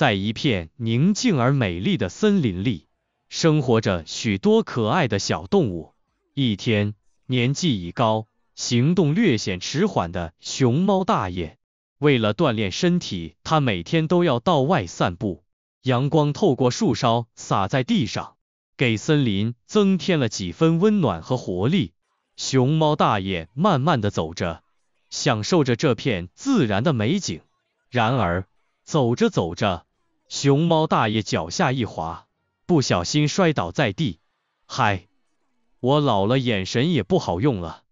在一片宁静而美丽的森林里，生活着许多可爱的小动物。一天，年纪已高、行动略显迟缓的熊猫大爷，为了锻炼身体，他每天都要到外散步。阳光透过树梢洒在地上，给森林增添了几分温暖和活力。熊猫大爷慢慢的走着，享受着这片自然的美景。然而，走着走着，熊猫大爷脚下一滑，不小心摔倒在地。嗨，我老了，眼神也不好用了。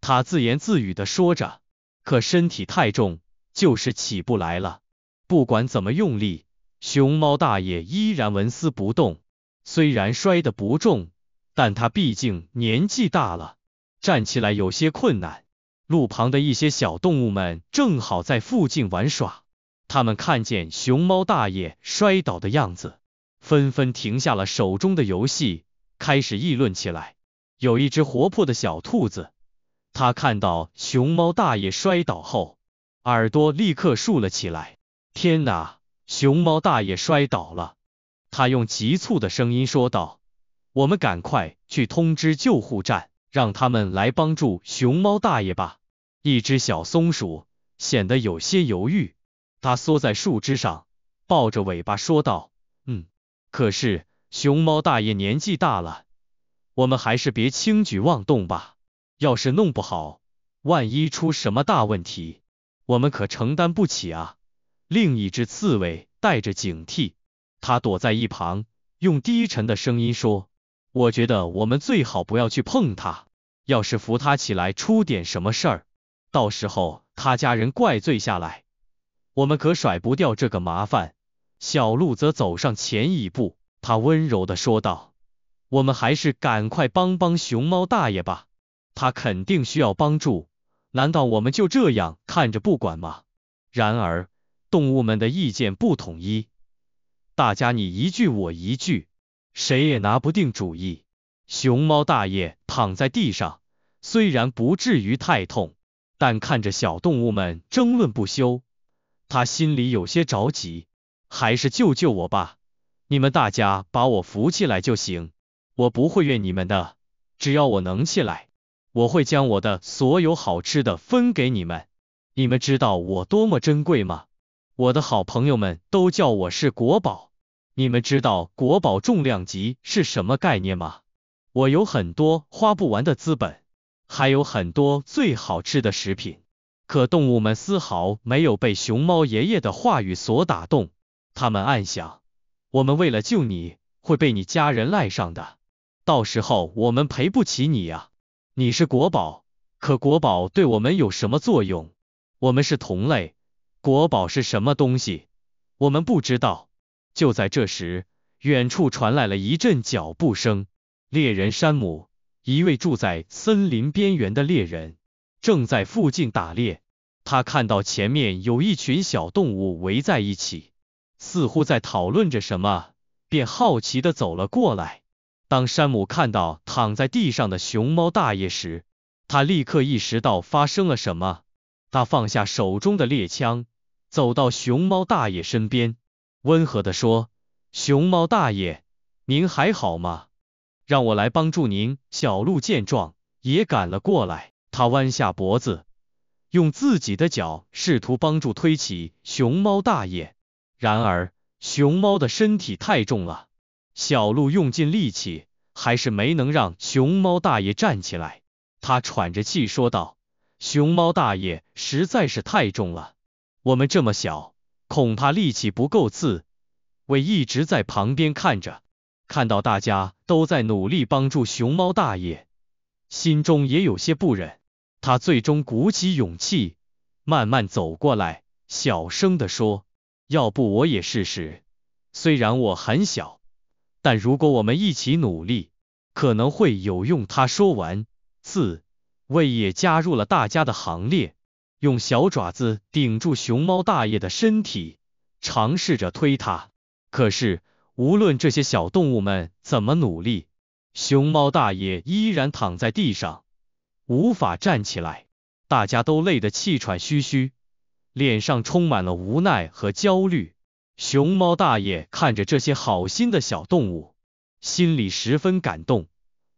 他自言自语的说着，可身体太重，就是起不来了。不管怎么用力。熊猫大爷依然纹丝不动，虽然摔得不重，但他毕竟年纪大了，站起来有些困难。路旁的一些小动物们正好在附近玩耍，他们看见熊猫大爷摔倒的样子，纷纷停下了手中的游戏，开始议论起来。有一只活泼的小兔子，它看到熊猫大爷摔倒后，耳朵立刻竖了起来。天哪！熊猫大爷摔倒了，他用急促的声音说道：“我们赶快去通知救护站，让他们来帮助熊猫大爷吧。”一只小松鼠显得有些犹豫，它缩在树枝上，抱着尾巴说道：“嗯，可是熊猫大爷年纪大了，我们还是别轻举妄动吧。要是弄不好，万一出什么大问题，我们可承担不起啊。”另一只刺猬带着警惕，它躲在一旁，用低沉的声音说：“我觉得我们最好不要去碰它，要是扶它起来出点什么事儿，到时候他家人怪罪下来，我们可甩不掉这个麻烦。”小鹿则走上前一步，他温柔的说道：“我们还是赶快帮帮熊猫大爷吧，他肯定需要帮助，难道我们就这样看着不管吗？”然而。动物们的意见不统一，大家你一句我一句，谁也拿不定主意。熊猫大爷躺在地上，虽然不至于太痛，但看着小动物们争论不休，他心里有些着急。还是救救我吧！你们大家把我扶起来就行，我不会怨你们的。只要我能起来，我会将我的所有好吃的分给你们。你们知道我多么珍贵吗？我的好朋友们都叫我是国宝，你们知道国宝重量级是什么概念吗？我有很多花不完的资本，还有很多最好吃的食品。可动物们丝毫没有被熊猫爷爷的话语所打动，他们暗想：我们为了救你，会被你家人赖上的，到时候我们赔不起你呀。你是国宝，可国宝对我们有什么作用？我们是同类。国宝是什么东西？我们不知道。就在这时，远处传来了一阵脚步声。猎人山姆，一位住在森林边缘的猎人，正在附近打猎。他看到前面有一群小动物围在一起，似乎在讨论着什么，便好奇的走了过来。当山姆看到躺在地上的熊猫大爷时，他立刻意识到发生了什么。他放下手中的猎枪，走到熊猫大爷身边，温和的说：“熊猫大爷，您还好吗？让我来帮助您。”小鹿见状也赶了过来，他弯下脖子，用自己的脚试图帮助推起熊猫大爷。然而，熊猫的身体太重了，小鹿用尽力气，还是没能让熊猫大爷站起来。他喘着气说道。熊猫大爷实在是太重了，我们这么小，恐怕力气不够刺。我一直在旁边看着，看到大家都在努力帮助熊猫大爷，心中也有些不忍。他最终鼓起勇气，慢慢走过来，小声的说：“要不我也试试？虽然我很小，但如果我们一起努力，可能会有用。”他说完，刺。魏也加入了大家的行列，用小爪子顶住熊猫大爷的身体，尝试着推他。可是，无论这些小动物们怎么努力，熊猫大爷依然躺在地上，无法站起来。大家都累得气喘吁吁，脸上充满了无奈和焦虑。熊猫大爷看着这些好心的小动物，心里十分感动，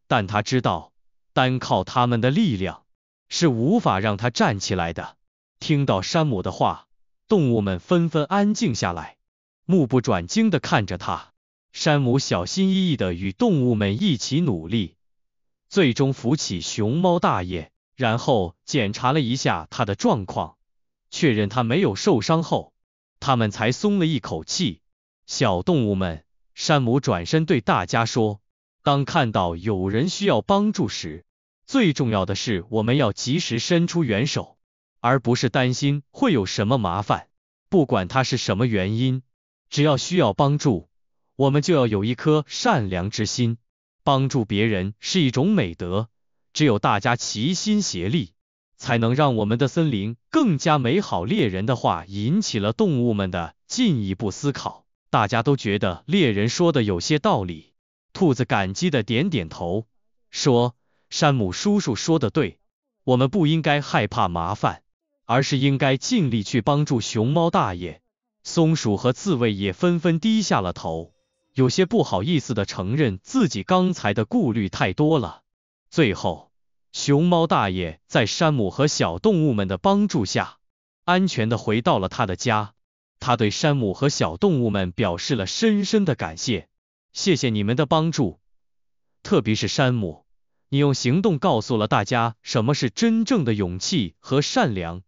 但他知道，单靠他们的力量是无法让他站起来的。听到山姆的话，动物们纷纷安静下来，目不转睛的看着他。山姆小心翼翼的与动物们一起努力，最终扶起熊猫大爷，然后检查了一下他的状况，确认他没有受伤后。他们才松了一口气。小动物们，山姆转身对大家说：“当看到有人需要帮助时，最重要的是我们要及时伸出援手，而不是担心会有什么麻烦。不管他是什么原因，只要需要帮助，我们就要有一颗善良之心。帮助别人是一种美德，只有大家齐心协力。”才能让我们的森林更加美好。猎人的话引起了动物们的进一步思考，大家都觉得猎人说的有些道理。兔子感激的点点头，说：“山姆叔叔说的对，我们不应该害怕麻烦，而是应该尽力去帮助熊猫大爷。”松鼠和刺猬也纷纷低下了头，有些不好意思的承认自己刚才的顾虑太多了。最后。熊猫大爷在山姆和小动物们的帮助下，安全的回到了他的家。他对山姆和小动物们表示了深深的感谢，谢谢你们的帮助，特别是山姆，你用行动告诉了大家什么是真正的勇气和善良。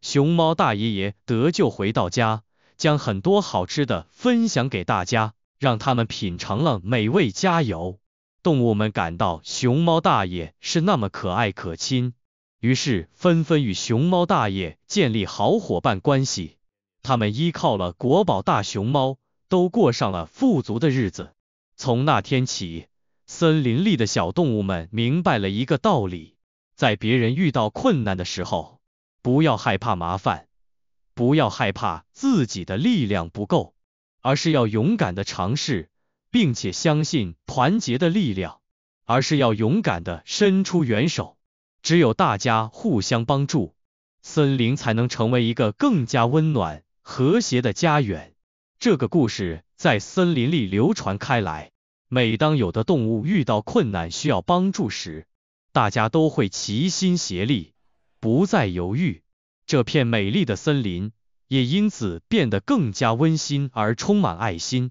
熊猫大爷爷得救回到家，将很多好吃的分享给大家，让他们品尝了美味佳肴。动物们感到熊猫大爷是那么可爱可亲，于是纷纷与熊猫大爷建立好伙伴关系。他们依靠了国宝大熊猫，都过上了富足的日子。从那天起，森林里的小动物们明白了一个道理：在别人遇到困难的时候，不要害怕麻烦，不要害怕自己的力量不够，而是要勇敢的尝试。并且相信团结的力量，而是要勇敢的伸出援手。只有大家互相帮助，森林才能成为一个更加温暖、和谐的家园。这个故事在森林里流传开来。每当有的动物遇到困难需要帮助时，大家都会齐心协力，不再犹豫。这片美丽的森林也因此变得更加温馨而充满爱心。